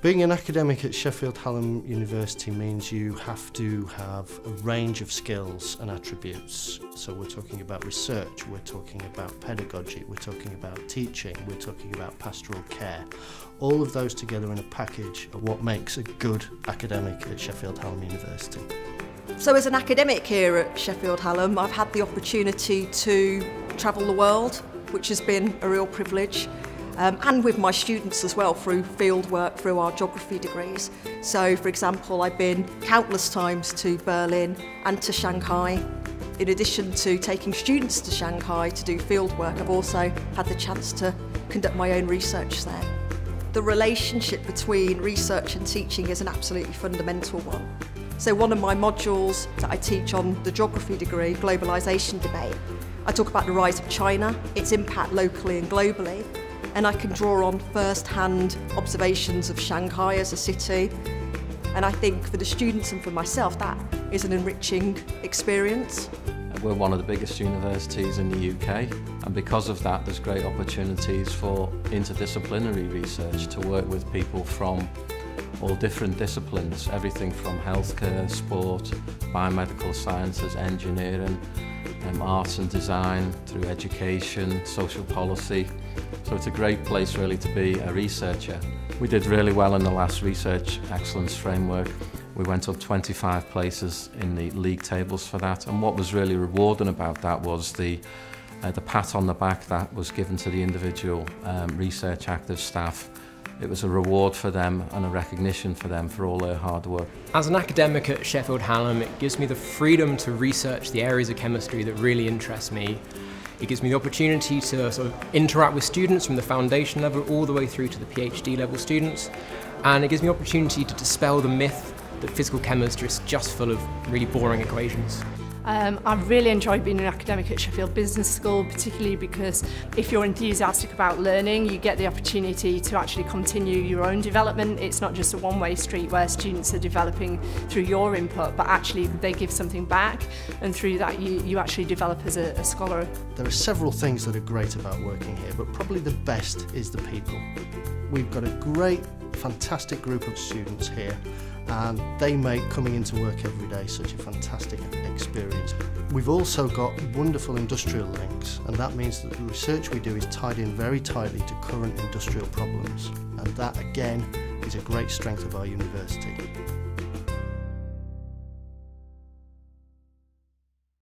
Being an academic at Sheffield Hallam University means you have to have a range of skills and attributes. So we're talking about research, we're talking about pedagogy, we're talking about teaching, we're talking about pastoral care. All of those together in a package are what makes a good academic at Sheffield Hallam University. So as an academic here at Sheffield Hallam, I've had the opportunity to travel the world, which has been a real privilege. Um, and with my students as well through field work through our geography degrees. So for example, I've been countless times to Berlin and to Shanghai. In addition to taking students to Shanghai to do field work, I've also had the chance to conduct my own research there. The relationship between research and teaching is an absolutely fundamental one. So one of my modules that I teach on the geography degree, globalisation debate, I talk about the rise of China, its impact locally and globally, and I can draw on first-hand observations of Shanghai as a city. And I think for the students and for myself, that is an enriching experience. We're one of the biggest universities in the UK and because of that there's great opportunities for interdisciplinary research to work with people from all different disciplines, everything from healthcare, sport, biomedical sciences, engineering, um, arts and design, through education, social policy. So it's a great place really to be a researcher. We did really well in the last Research Excellence Framework. We went up 25 places in the league tables for that and what was really rewarding about that was the uh, the pat on the back that was given to the individual um, research active staff it was a reward for them and a recognition for them for all their hard work. As an academic at Sheffield Hallam, it gives me the freedom to research the areas of chemistry that really interest me. It gives me the opportunity to sort of interact with students from the foundation level all the way through to the PhD level students. And it gives me opportunity to dispel the myth that physical chemistry is just full of really boring equations. Um, I really enjoy being an academic at Sheffield Business School, particularly because if you're enthusiastic about learning, you get the opportunity to actually continue your own development. It's not just a one-way street where students are developing through your input, but actually they give something back, and through that you, you actually develop as a, a scholar. There are several things that are great about working here, but probably the best is the people. We've got a great, fantastic group of students here and they make coming into work every day such a fantastic experience. We've also got wonderful industrial links and that means that the research we do is tied in very tightly to current industrial problems and that again is a great strength of our university.